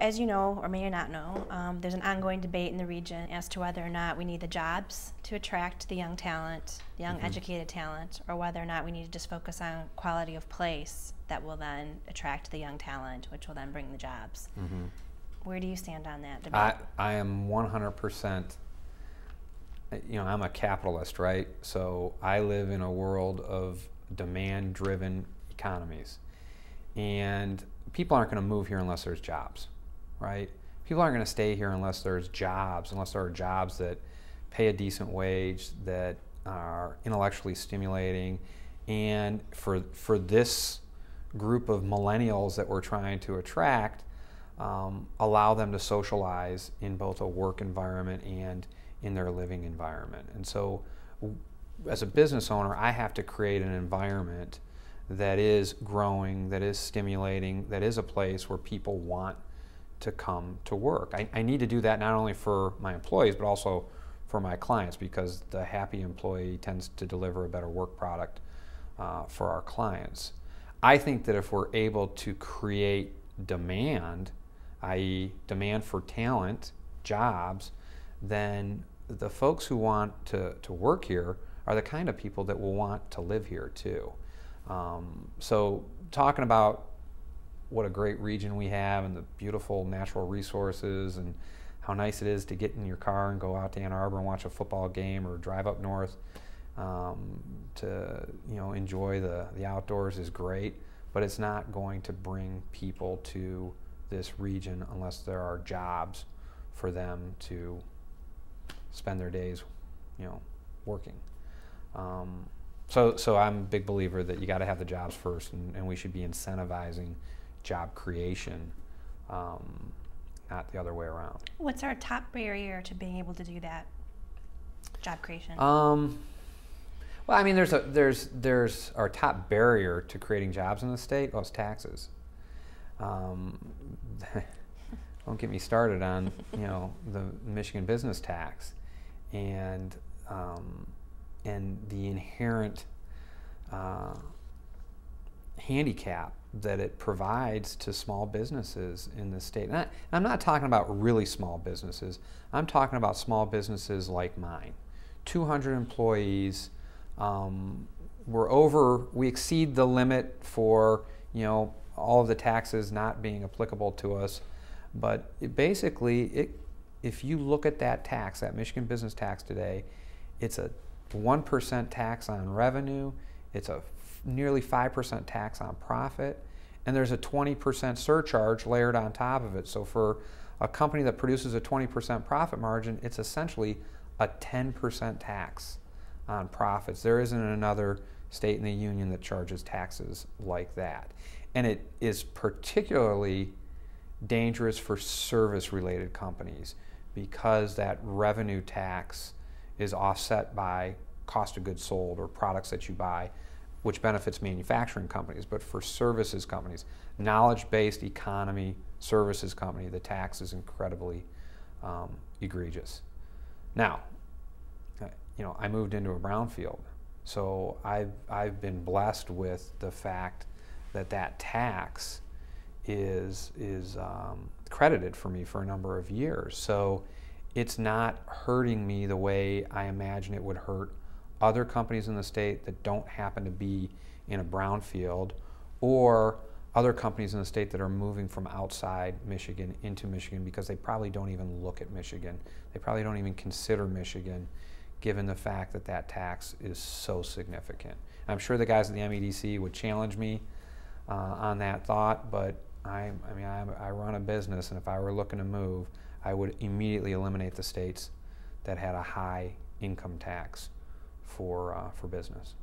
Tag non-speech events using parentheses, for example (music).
As you know, or may not know, um, there's an ongoing debate in the region as to whether or not we need the jobs to attract the young talent, the young mm-hmm. educated talent, or whether or not we need to just focus on quality of place that will then attract the young talent, which will then bring the jobs. Mm-hmm. Where do you stand on that debate? I, I am 100%. You know, I'm a capitalist, right? So I live in a world of demand driven economies. And people aren't going to move here unless there's jobs right? People aren't going to stay here unless there's jobs, unless there are jobs that pay a decent wage, that are intellectually stimulating. And for, for this group of millennials that we're trying to attract, um, allow them to socialize in both a work environment and in their living environment. And so, as a business owner, I have to create an environment that is growing, that is stimulating, that is a place where people want to come to work. I, I, need to do that not only for my employees, but also for my clients because the happy employee tends to deliver a better work product uh, for our clients. I think that if we're able to create demand, i.e., demand for talent, jobs, then the folks who want to, to work here are the kind of people that will want to live here too. Um, so, talking about what a great region we have and the beautiful natural resources and how nice it is to get in your car and go out to Ann Arbor and watch a football game or drive up north um, to you know enjoy the, the outdoors is great, but it's not going to bring people to this region unless there are jobs for them to spend their days, you know, working. Um, so, so I'm a big believer that you got to have the jobs first, and, and we should be incentivizing job creation, um, not the other way around. What's our top barrier to being able to do that? Job creation. Um, well, I mean, there's a there's there's our top barrier to creating jobs in the state. Well, it's taxes. Um, (laughs) don't get me started on you know the Michigan business tax, and um, and the inherent uh, handicap that it provides to small businesses in the state. And I, am not talking about really small businesses. I'm talking about small businesses like mine. 200 employees. Um, we're over. We exceed the limit for you know all of the taxes not being applicable to us. But it basically, it, if you look at that tax, that Michigan business tax today, it's a 1% tax on revenue. It's a nearly 5% tax on profit, and there's a 20% surcharge layered on top of it. So for a company that produces a 20% profit margin, it's essentially a 10% tax on profits. There isn't another state in the union that charges taxes like that. And it is particularly dangerous for service related companies because that revenue tax is offset by cost of goods sold or products that you buy which benefits manufacturing companies, but for services companies, knowledge-based economy services company, the tax is incredibly um, egregious. Now, uh, you know, I moved into a brownfield, so I've, I've been blessed with the fact that that tax is, is um, credited for me for a number of years. So it's not hurting me the way I imagine it would hurt other companies in the state that don't happen to be in a brownfield or other companies in the state that are moving from outside Michigan into Michigan because they probably don't even look at Michigan. They probably don't even consider Michigan given the fact that that tax is so significant. I'm sure the guys at the MEDC would challenge me uh, on that thought, but I, I mean, I, I run a business, and if I were looking to move, I would immediately eliminate the states that had a high income tax for, uh, for business.